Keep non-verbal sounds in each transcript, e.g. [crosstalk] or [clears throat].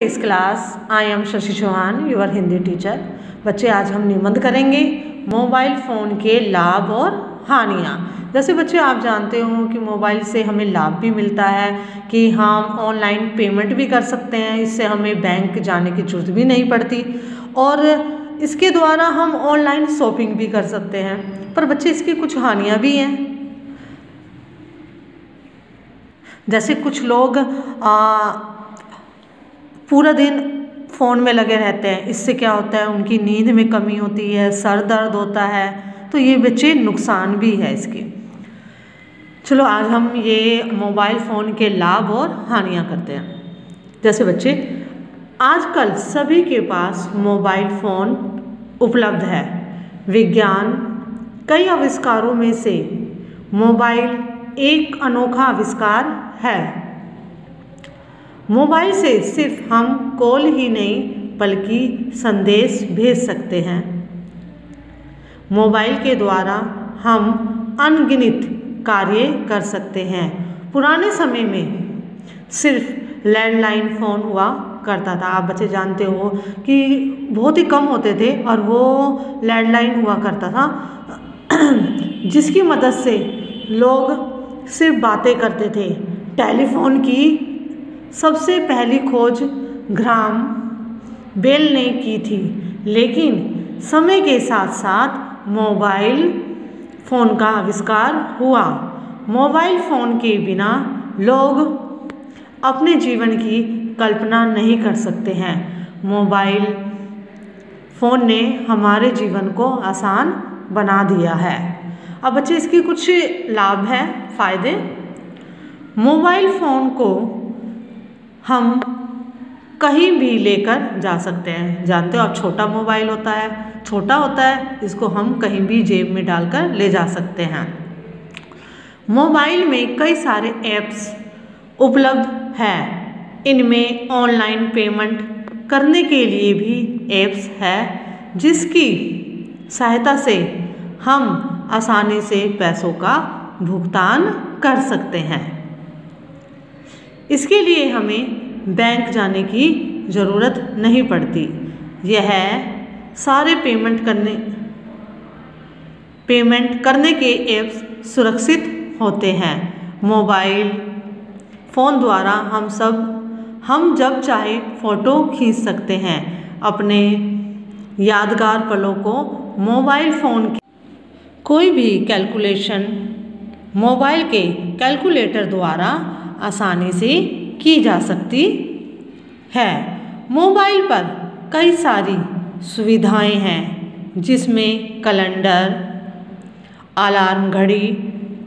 इस class I am Shashi Chauhan your Hindi teacher बच्चे आज हम निबंध करेंगे मोबाइल फ़ोन के लाभ और हानियाँ। जैसे बच्चे आप जानते हो कि मोबाइल से हमें लाभ भी मिलता है कि हम ऑनलाइन पेमेंट भी कर सकते हैं इससे हमें बैंक जाने की ज़रूरत भी नहीं पड़ती। और इसके द्वारा हम ऑनलाइन शॉपिंग भी कर सकते हैं। पर बच्चे इसकी कुछ हानियाँ भी हैं। जैसे कुछ लोग आ, पूरा दिन फ़ोन में लगे रहते हैं। इससे क्या होता है? उनकी नींद में कमी होती है, सर दर्द होता है तो ये बच्चे नुकसान भी है इसके। चलो, आज हम ये मोबाइल फ़ोन के लाभ और हानियाँ करते हैं। जैसे बच्चे, आजकल सभी के पास मोबाइल फ़ोन उपलब्ध है। विज्ञान, कई आविष्कारों में से मोबाइल एक अनोखा आविष्कार है। मोबाइल से सिर्फ़ हम कॉल ही नहीं, बल्कि संदेश भेज सकते हैं। मोबाइल के द्वारा हम अनगिनत कार्य कर सकते हैं। पुराने समय में सिर्फ़ लैंडलाइन फ़ोन हुआ करता था। आप बच्चे जानते हो कि बहुत ही कम होते थे और वो लैंडलाइन हुआ करता था। [clears throat] जिसकी मदद से लोग सिर्फ़ बातें करते थे। टेलीफोन की सबसे पहली खोज ग्राम बेल ने की थी, लेकिन समय के साथ साथ मोबाइल फ़ोन का आविष्कार हुआ। मोबाइल फ़ोन के बिना लोग अपने जीवन की कल्पना नहीं कर सकते हैं। मोबाइल फ़ोन ने हमारे जीवन को आसान बना दिया है। अब बच्चे, इसकी कुछ लाभ हैं, फ़ायदे? मोबाइल फ़ोन को हम कहीं भी लेकर जा सकते हैं। जानते हो आप छोटा मोबाइल होता है, छोटा होता है, इसको हम कहीं भी जेब में डालकर ले जा सकते हैं। मोबाइल में कई सारे ऐप्स उपलब्ध है। इनमें ऑनलाइन पेमेंट करने के लिए भी ऐप्स है, जिसकी सहायता से हम आसानी से पैसों का भुगतान कर सकते हैं। इसके लिए हमें बैंक जाने की ज़रूरत नहीं पड़ती। यह सारे पेमेंट करने पेमेंट करने के ऐप्स सुरक्षित होते हैं। मोबाइल, फ़ोन द्वारा हम सब, हम जब चाहे फ़ोटो खींच सकते हैं। अपने यादगार पलों को मोबाइल फ़ोन के, कोई भी कैलकुलेशन, मोबाइल के कैलकुलेटर द्वारा आसानी से की जा सकती है। मोबाइल पर कई सारी सुविधाएँ हैं, जिसमें कैलेंडर, अलार्म घड़ी,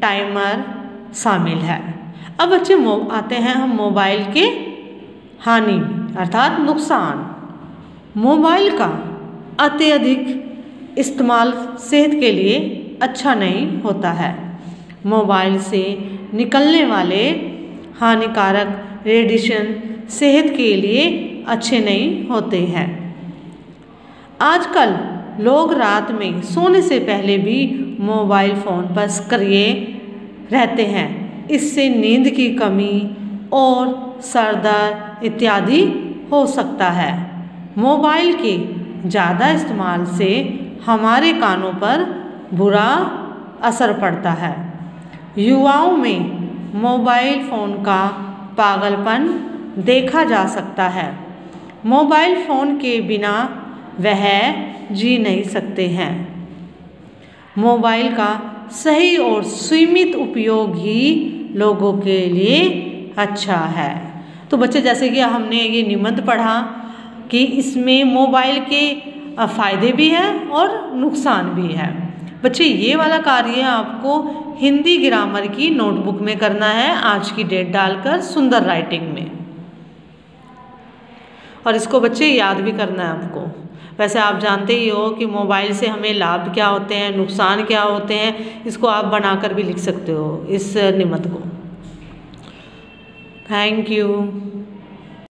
टाइमर शामिल है। अब बच्चे आते हैं हम मोबाइल के हानि, अर्थात नुकसान। मोबाइल का अत्यधिक इस्तेमाल सेहत के लिए अच्छा नहीं होता है। मोबाइल से निकलने वाले हानिकारक रेडिएशन सेहत के लिए अच्छे नहीं होते हैं। आजकल लोग रात में सोने से पहले भी मोबाइल फ़ोन पर सक्रिय रहते हैं। इससे नींद की कमी और सरदर्द इत्यादि हो सकता है। मोबाइल के ज़्यादा इस्तेमाल से हमारे कानों पर बुरा असर पड़ता है। युवाओं में मोबाइल फ़ोन का पागलपन देखा जा सकता है। मोबाइल फ़ोन के बिना वह जी नहीं सकते हैं। मोबाइल का सही और सीमित उपयोग ही लोगों के लिए अच्छा है। तो बच्चे, जैसे कि हमने ये निबंध पढ़ा कि इसमें मोबाइल के फ़ायदे भी हैं और नुकसान भी है। बच्चे, ये वाला कार्य आपको हिंदी ग्रामर की नोटबुक में करना है, आज की डेट डालकर सुंदर राइटिंग में। और इसको बच्चे याद भी करना है आपको। वैसे आप जानते ही हो कि मोबाइल से हमें लाभ क्या होते हैं, नुकसान क्या होते हैं, इसको आप बनाकर भी लिख सकते हो, इस निबंध को। Thank you